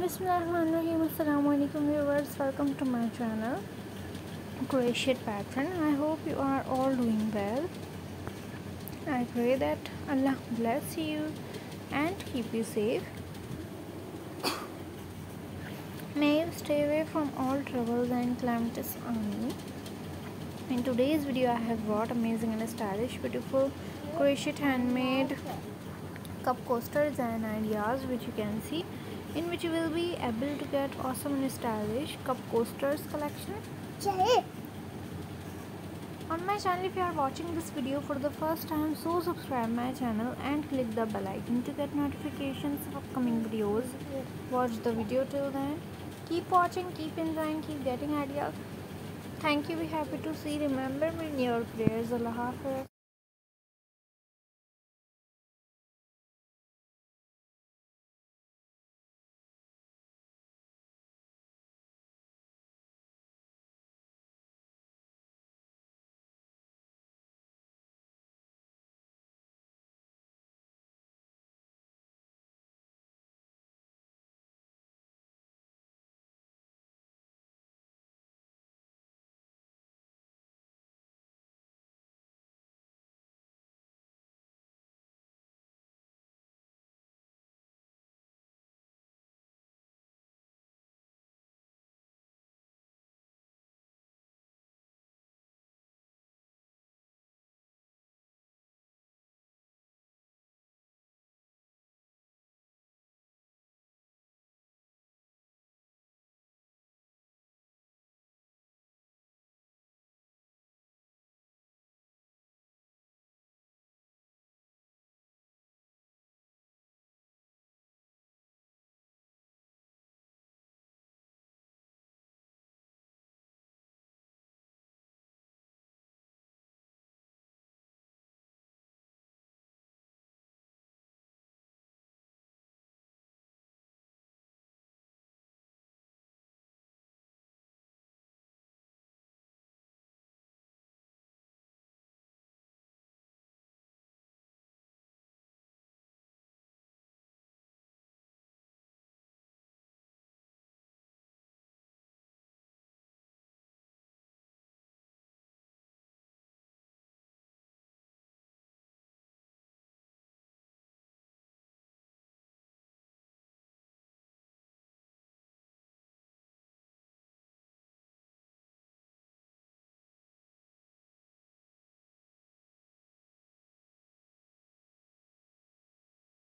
Bismillahirrahmanirrahim. Viewers. Welcome to my channel Crochet Pattern. I hope you are all doing well. I pray that Allah bless you and keep you safe. May you stay away from all troubles and calamities. Amen. In today's video, I have brought amazing and stylish, beautiful crochet handmade cup coasters and ideas which you can see in which you will be able to get awesome and stylish cup coasters collection. On my channel if you are watching this video for the first time so subscribe my channel and click the bell icon to get notifications of upcoming videos. Watch the video till then keep watching keep enjoying keep getting ideas thank you. Be happy to see. Remember me in your prayers allah hafiz